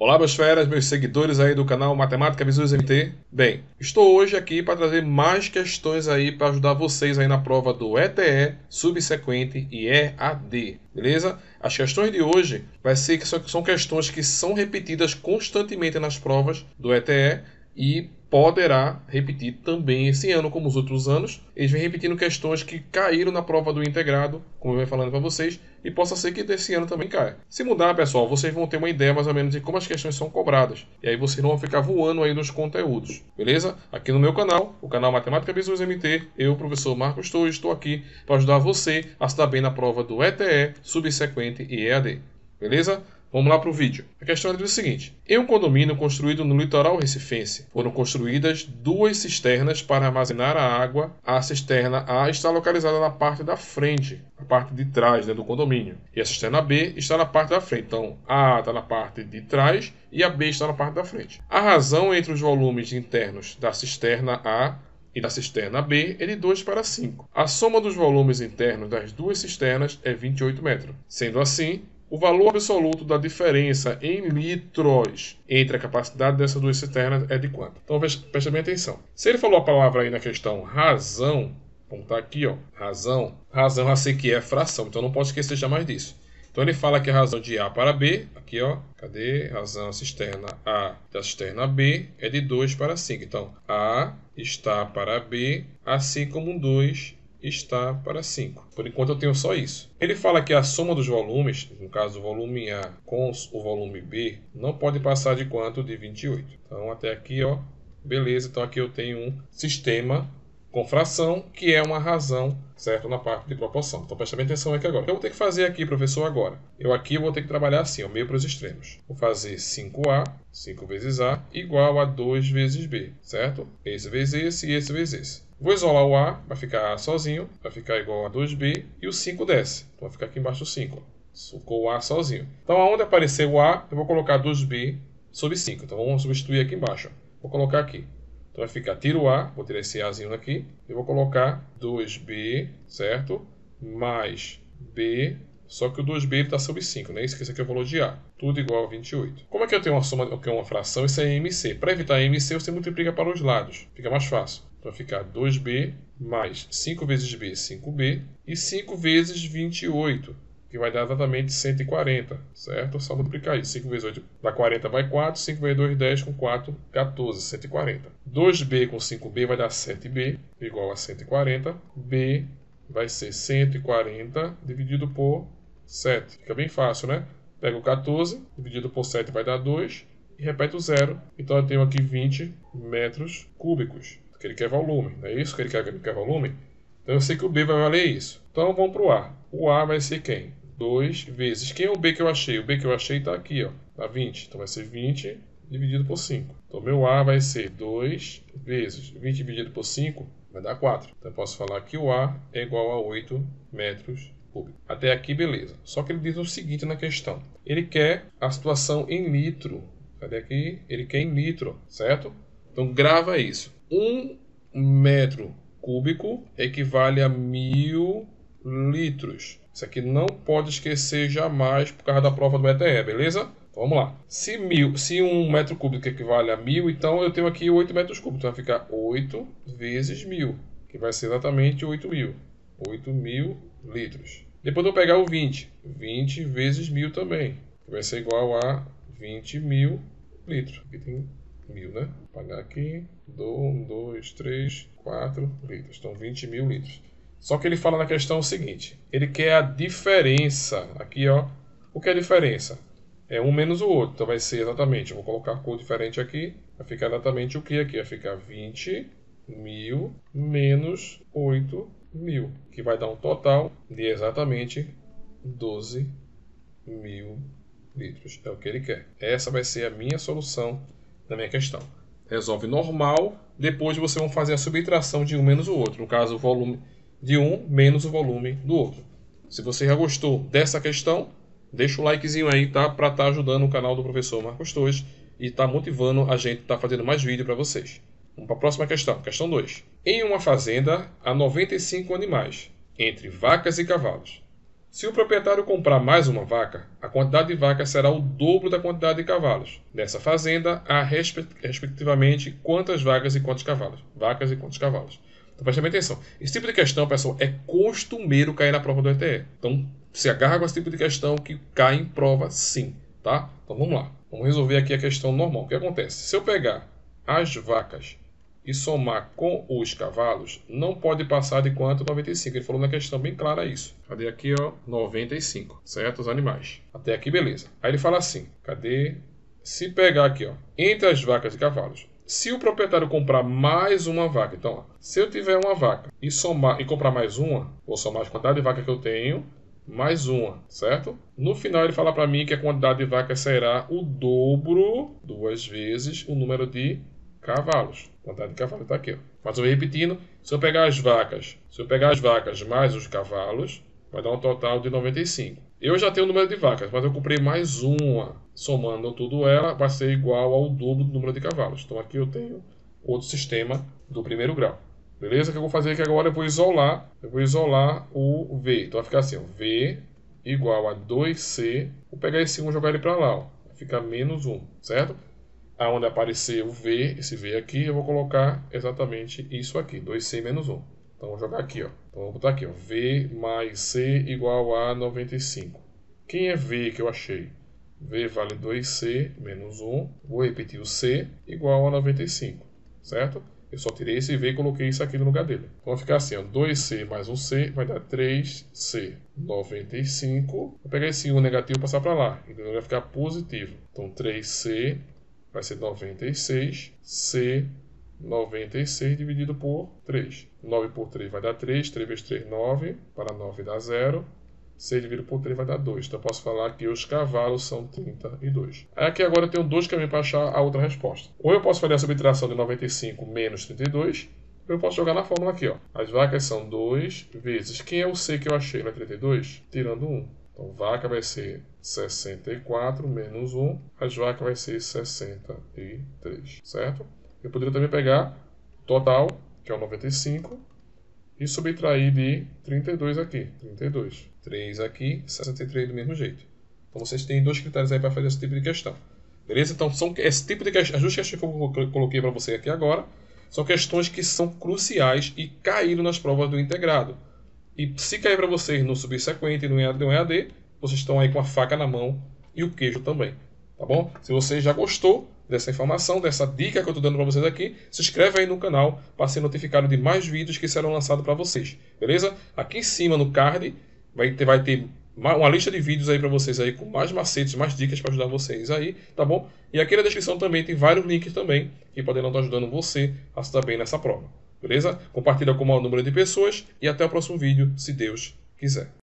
Olá, meus feras, meus seguidores aí do canal Matemática Visuais MT. Bem, estou hoje aqui para trazer mais questões aí para ajudar vocês aí na prova do ETE, subsequente e EAD, beleza? As questões de hoje vai ser que são questões que são repetidas constantemente nas provas do ETE e poderá repetir também esse ano, como os outros anos. Eles vêm repetindo questões que caíram na prova do integrado, como eu venho falando para vocês, e possa ser que desse ano também caia. Se mudar, pessoal, vocês vão ter uma ideia mais ou menos de como as questões são cobradas. E aí vocês não vão ficar voando aí nos conteúdos, beleza? Aqui no meu canal, o canal Matemática Visuais MT, eu, professor Marcos Torres, estou aqui para ajudar você a se dar bem na prova do ETE, subsequente e EAD. Beleza? Vamos lá para o vídeo. A questão é o seguinte: em um condomínio construído no litoral recifense, foram construídas duas cisternas para armazenar a água. A cisterna A está localizada na parte da frente, na parte de trás né, do condomínio, e a cisterna B está na parte da frente. Então, a A está na parte de trás e a B está na parte da frente. A razão entre os volumes internos da cisterna A e da cisterna B é de 2 para 5. A soma dos volumes internos das duas cisternas é 28 metros. Sendo assim, o valor absoluto da diferença em litros entre a capacidade dessas duas cisternas é de quanto? Então preste bem atenção. Se ele falou a palavra aí na questão razão, vamos estar aqui, ó, razão. Razão já sei que é fração, então não posso esquecer jamais disso. Então ele fala que a razão de A para B, aqui ó, cadê? Razão cisterna A da cisterna B é de 2 para 5. Então A está para B, assim como 2 está para 5. Por enquanto eu tenho só isso. Ele fala que a soma dos volumes, no caso o volume A com o volume B, não pode passar de quanto? De 28. Então até aqui, ó, beleza. Então aqui eu tenho um sistema com fração, que é uma razão, certo? Na parte de proporção. Então presta bem atenção aqui agora. O que eu vou ter que fazer aqui, professor, agora? Eu aqui vou ter que trabalhar assim, ó, meio para os extremos. Vou fazer 5A, 5 vezes A, igual a 2 vezes B, certo? Esse vezes esse e esse vezes esse. Vou isolar o A, vai ficar A sozinho, vai ficar igual a 2B, e o 5 desce. Então vai ficar aqui embaixo o 5. Ficou o A sozinho. Então, aonde aparecer o A, eu vou colocar 2B sobre 5. Então, vamos substituir aqui embaixo. Vou colocar aqui. Então, vai ficar, tiro o A, vou tirar esse Azinho aqui, e vou colocar 2B, certo? Mais B, só que o 2B está sobre 5, né? Isso que é o valor de A. Tudo igual a 28. Como é que eu tenho uma soma, que é uma fração? Isso é MC. Para evitar MC, você multiplica para os lados. Fica mais fácil. Então vai ficar 2b mais 5 vezes b, 5b, e 5 vezes 28, que vai dar exatamente 140, certo? Só multiplicar isso. 5 vezes 8 dá 40, vai 4. 5 vezes 2, 10, com 4, 14, 140. 2b com 5b vai dar 7b, igual a 140. b vai ser 140 dividido por 7. Fica bem fácil, né? Pega o 14, dividido por 7 vai dar 2, e repete o zero. Então eu tenho aqui 20 metros cúbicos que ele quer volume, não é isso que ele quer, ele quer volume? Então eu sei que o B vai valer isso. Então vamos para o A. O A vai ser quem? 2 vezes. Quem é o B que eu achei? O B que eu achei está aqui, ó. Está 20. Então vai ser 20 dividido por 5. Então meu A vai ser 2 vezes 20 dividido por 5 vai dar 4. Então eu posso falar que o A é igual a 8 metros cúbicos. Até aqui, beleza. Só que ele diz o seguinte na questão. Ele quer a situação em litro. Cadê aqui? Ele quer em litro, certo? Então grava isso. 1 metro cúbico equivale a mil litros. Isso aqui não pode esquecer jamais por causa da prova do ETE, beleza? Vamos lá. Se, mil, se um metro cúbico equivale a mil, então eu tenho aqui 8 metros cúbicos. Então vai ficar 8 vezes mil, que vai ser exatamente 8 mil. 8 mil litros. Depois eu vou pegar o 20. 20 vezes mil também, que vai ser igual a 20 mil litros. Aqui tem mil, né? Vou pagar aqui, dou um, dois, três, quatro litros. Então, 20 mil litros. Só que ele fala na questão o seguinte: ele quer a diferença. Aqui, ó. O que é a diferença? É um menos o outro. Então, vai ser exatamente. Eu vou colocar cor diferente aqui. Vai ficar exatamente o que aqui? Vai ficar 20 mil menos 8 mil. Que vai dar um total de exatamente 12 mil litros. É o que ele quer. Essa vai ser a minha solução da minha questão. Resolve normal, depois você vai fazer a subtração de um menos o outro, no caso o volume de um menos o volume do outro. Se você já gostou dessa questão, deixa o likezinho aí, tá? Para estar tá ajudando o canal do professor Marcos Torres e tá motivando a gente a estar tá fazendo mais vídeo para vocês. Vamos para a próxima questão, questão 2. Em uma fazenda há 95 animais, entre vacas e cavalos. Se o proprietário comprar mais uma vaca, a quantidade de vacas será o dobro da quantidade de cavalos. Nessa fazenda há respectivamente quantas vacas e quantos cavalos. Vacas e quantos cavalos. Então preste bem atenção. Esse tipo de questão, pessoal, é costumeiro cair na prova do ETE. Então se agarra com esse tipo de questão que cai em prova sim, tá? Então vamos lá. Vamos resolver aqui a questão normal. O que acontece? Se eu pegar as vacas e somar com os cavalos, não pode passar de quanto? 95. Ele falou na questão bem clara isso. Cadê aqui, ó? 95, certo? Os animais. Até aqui, beleza. Aí ele fala assim, cadê? Se pegar aqui, ó, entre as vacas e cavalos, se o proprietário comprar mais uma vaca, então, ó, se eu tiver uma vaca e somar e comprar mais uma, vou somar a quantidade de vaca que eu tenho, mais uma, certo? No final ele fala para mim que a quantidade de vacas será o dobro, duas vezes, o número de cavalos. Quantidade de cavalos está aqui. Mas eu vou repetindo, se eu pegar as vacas, se eu pegar as vacas mais os cavalos, vai dar um total de 95. Eu já tenho o número de vacas, mas eu comprei mais uma. Somando tudo ela, vai ser igual ao dobro do número de cavalos. Então aqui eu tenho outro sistema do primeiro grau. Beleza? O que eu vou fazer aqui agora? Eu vou isolar, eu vou isolar o V. Então vai ficar assim, ó, V igual a 2C. Vou pegar esse 1 e jogar ele para lá. Ó. Menos 1, certo? Aonde aparecer o V, esse V aqui, eu vou colocar exatamente isso aqui, 2C menos 1. Então, vou jogar aqui, ó. Então, vou botar aqui, ó. V mais C igual a 95. Quem é V que eu achei? V vale 2C menos 1. Vou repetir o C igual a 95, certo? Eu só tirei esse V e coloquei isso aqui no lugar dele. Então, vai ficar assim, ó. 2C mais 1C vai dar 3C. 95. Vou pegar esse 1 negativo e passar para lá. Então, vai ficar positivo. Então, 3C vai ser 96. C 96 dividido por 3. 9 por 3 vai dar 3, 3 vezes 3, 9, para 9 dá 0. 6 dividido por 3 vai dar 2. Então eu posso falar que os cavalos são 32. Aqui agora eu tenho dois caminhos para achar a outra resposta. Ou eu posso fazer a subtração de 95 menos 32, ou eu posso jogar na fórmula aqui. Ó. As vacas são 2 vezes. Quem é o C que eu achei na 32? Tirando 1. Então vaca vai ser 64 menos 1. As vacas vai ser 63. Certo? Eu poderia também pegar total, que é o 95, e subtrair de 32 aqui. 32. 3 aqui, 63 do mesmo jeito. Então vocês têm dois critérios aí para fazer esse tipo de questão. Beleza? Então são esse tipo de questão, as questões que eu coloquei para você aqui agora, são questões que são cruciais e caíram nas provas do integrado. E se cair para vocês no subsequente e no EAD, vocês estão aí com a faca na mão e o queijo também. Tá bom? Se você já gostou, dessa informação, dessa dica que eu estou dando para vocês aqui, se inscreve aí no canal para ser notificado de mais vídeos que serão lançados para vocês, beleza? Aqui em cima no card vai ter, vai ter uma lista de vídeos aí para vocês aí com mais macetes, mais dicas para ajudar vocês aí, tá bom? E aqui na descrição também tem vários links também que poderão estar ajudando você a estar bem nessa prova, beleza? Compartilha com o maior número de pessoas e até o próximo vídeo, se Deus quiser.